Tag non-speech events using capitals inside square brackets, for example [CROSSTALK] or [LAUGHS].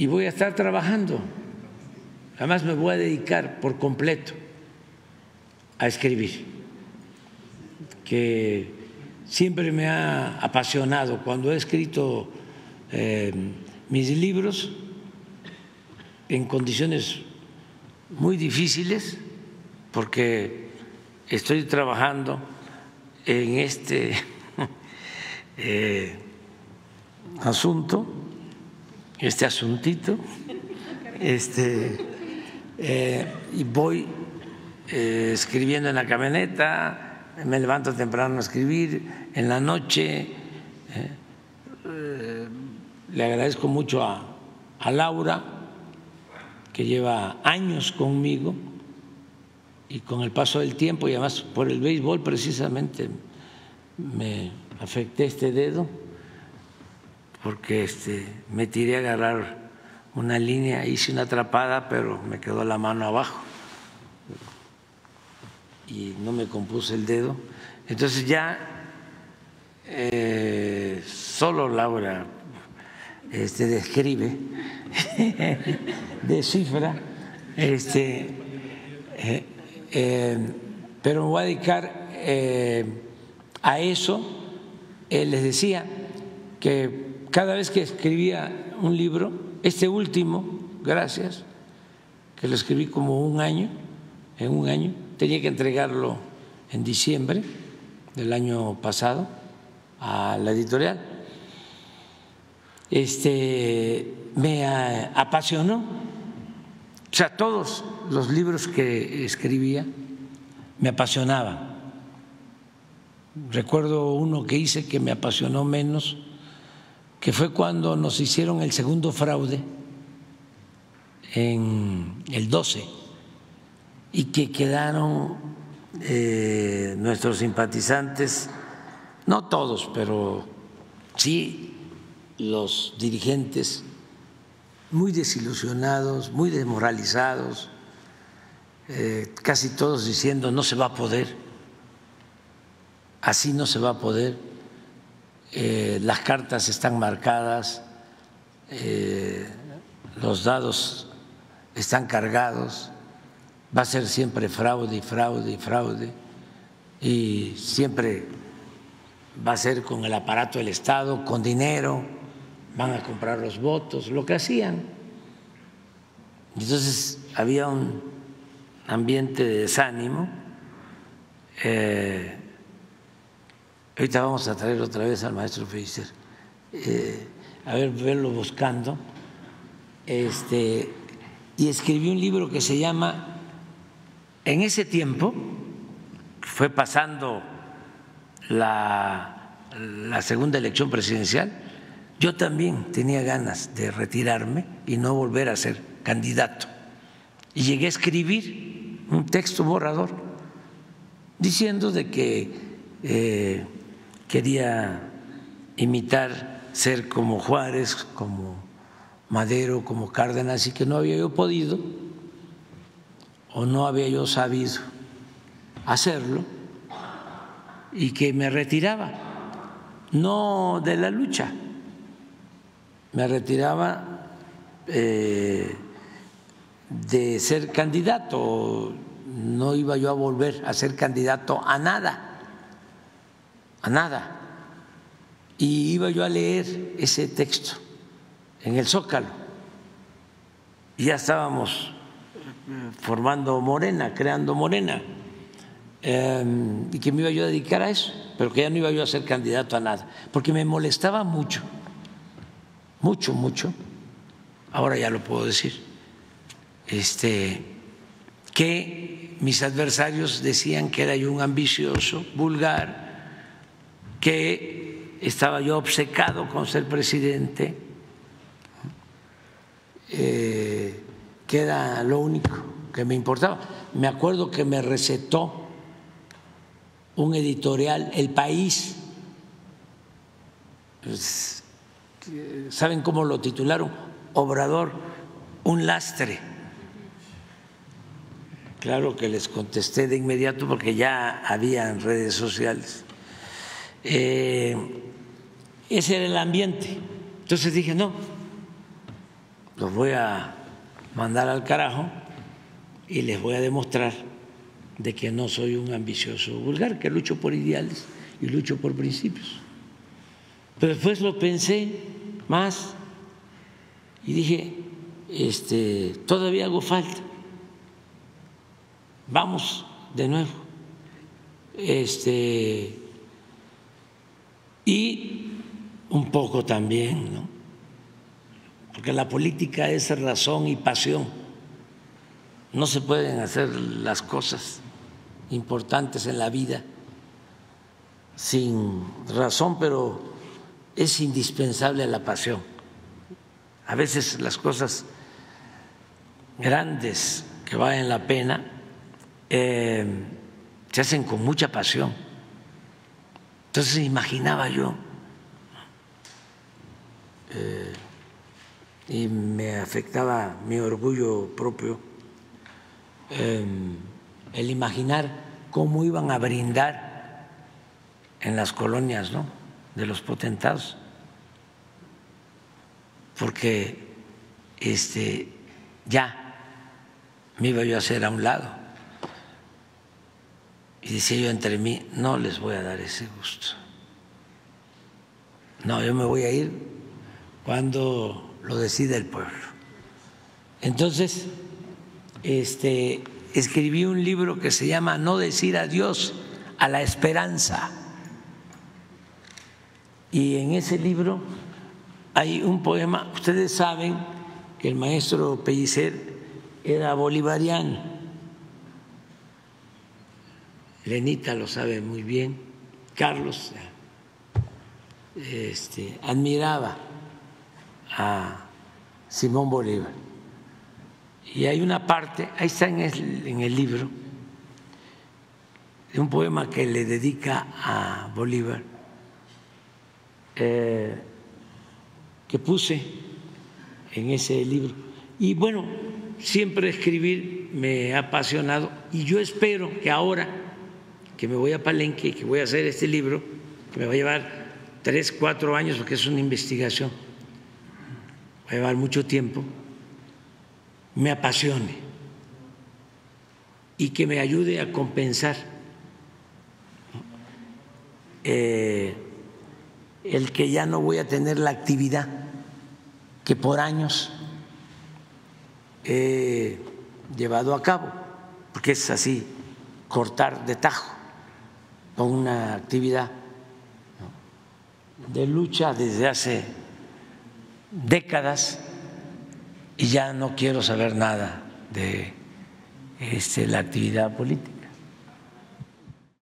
y voy a estar trabajando. Además me voy a dedicar por completo a escribir, que siempre me ha apasionado. Cuando he escrito eh, mis libros en condiciones muy difíciles, porque estoy trabajando en este [LAUGHS] eh, asunto, este asuntito, este eh, y voy eh, escribiendo en la camioneta, me levanto temprano a escribir, en la noche. Eh, le agradezco mucho a, a Laura, que lleva años conmigo y con el paso del tiempo y además por el béisbol precisamente me afecté este dedo porque este, me tiré a agarrar una línea, hice una atrapada, pero me quedó la mano abajo y no me compuse el dedo. Entonces ya eh, solo Laura este, describe, [LAUGHS] descifra, este, eh, eh, pero me voy a dedicar a eso. les decía que cada vez que escribía un libro, este último, gracias, que lo escribí como un año, en un año, tenía que entregarlo en diciembre del año pasado a la editorial. Este me apasionó. O sea, todos los libros que escribía me apasionaban. Recuerdo uno que hice que me apasionó menos que fue cuando nos hicieron el segundo fraude en el 12 y que quedaron eh, nuestros simpatizantes, no todos, pero sí los dirigentes muy desilusionados, muy desmoralizados, eh, casi todos diciendo no se va a poder, así no se va a poder eh, las cartas están marcadas, eh, los dados están cargados, va a ser siempre fraude y fraude y fraude, y siempre va a ser con el aparato del Estado, con dinero, van a comprar los votos, lo que hacían. Entonces había un ambiente de desánimo. Eh, Ahorita vamos a traer otra vez al maestro Feiser, eh, a ver, verlo buscando. Este, y escribí un libro que se llama En ese tiempo, fue pasando la, la segunda elección presidencial, yo también tenía ganas de retirarme y no volver a ser candidato. Y llegué a escribir un texto borrador diciendo de que eh, quería imitar ser como Juárez, como Madero, como Cárdenas, y que no había yo podido o no había yo sabido hacerlo y que me retiraba, no de la lucha, me retiraba eh, de ser candidato, no iba yo a volver a ser candidato a nada a nada. Y iba yo a leer ese texto en el Zócalo. Y ya estábamos formando Morena, creando Morena. Em, y que me iba yo a dedicar a eso, pero que ya no iba yo a ser candidato a nada, porque me molestaba mucho, mucho, mucho, ahora ya lo puedo decir, este, que mis adversarios decían que era yo un ambicioso, vulgar, que estaba yo obcecado con ser presidente, eh, que era lo único que me importaba. Me acuerdo que me recetó un editorial, El País, pues, ¿saben cómo lo titularon? Obrador, un lastre. Claro que les contesté de inmediato porque ya había redes sociales. Eh, ese era el ambiente. Entonces dije, no, los voy a mandar al carajo y les voy a demostrar de que no soy un ambicioso vulgar, que lucho por ideales y lucho por principios. Pero después lo pensé más y dije, este, todavía hago falta. Vamos de nuevo. Este, y un poco también, ¿no? Porque la política es razón y pasión. No se pueden hacer las cosas importantes en la vida sin razón, pero es indispensable la pasión. A veces las cosas grandes que valen la pena eh, se hacen con mucha pasión. Entonces imaginaba yo, eh, y me afectaba mi orgullo propio, eh, el imaginar cómo iban a brindar en las colonias de los potentados, porque este, ya me iba yo a hacer a un lado. Y decía yo entre mí, no les voy a dar ese gusto. No, yo me voy a ir cuando lo decida el pueblo. Entonces, este, escribí un libro que se llama No decir adiós a la esperanza. Y en ese libro hay un poema, ustedes saben que el maestro Pellicer era bolivariano, Lenita lo sabe muy bien, Carlos este, admiraba a Simón Bolívar. Y hay una parte, ahí está en el, en el libro, de un poema que le dedica a Bolívar, eh, que puse en ese libro. Y bueno, siempre escribir me ha apasionado y yo espero que ahora que me voy a Palenque, que voy a hacer este libro, que me va a llevar tres, cuatro años, porque es una investigación, va a llevar mucho tiempo, me apasione y que me ayude a compensar eh, el que ya no voy a tener la actividad que por años he llevado a cabo, porque es así, cortar de tajo con una actividad de lucha desde hace décadas y ya no quiero saber nada de este, la actividad política.